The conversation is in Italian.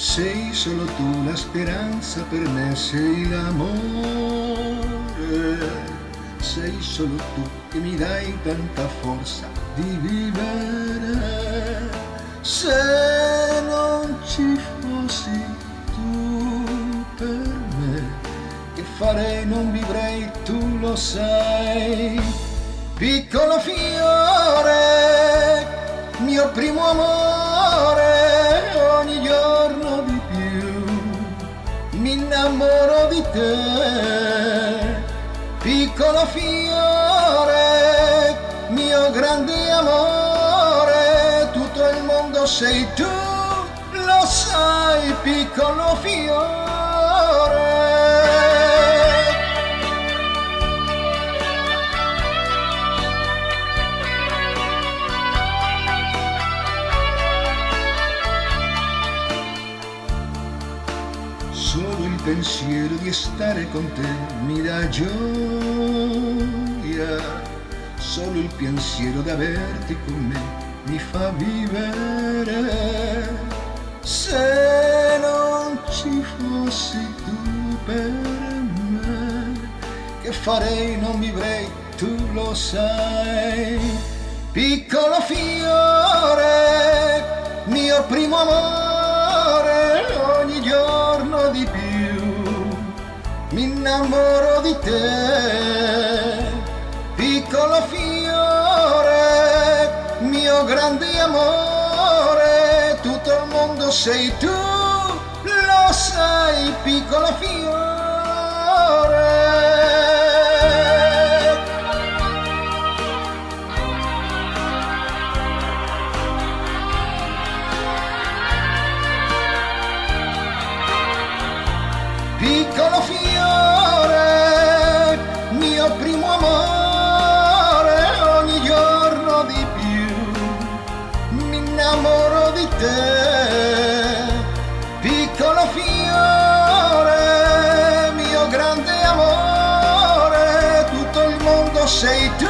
Sei solo tu la speranza per me, sei l'amore. Sei solo tu che mi dai tanta forza di vivere. Se non ci fossi tu per me, che farei non vivrei, tu lo sai. Piccolo fiore, mio primo amore, innamoro di te. Piccolo fiore, mio grande amore, tutto il mondo sei tu, lo sai, piccolo fiore. Solo il pensiero di stare con te mi dà gioia, solo il pensiero di averti con me mi fa vivere. Se non ci fossi tu per me, che farei non vivrei, tu lo sai. Piccolo fiore, mio primo amore, ogni giorno di più mi innamoro di te. Piccolo fiore, mio grande amore, tutto il mondo sei tu, lo sai, piccolo fiore. Piccolo fiore, mio primo amore, ogni giorno di più mi innamoro di te. Piccolo fiore, mio grande amore, tutto il mondo sei tu,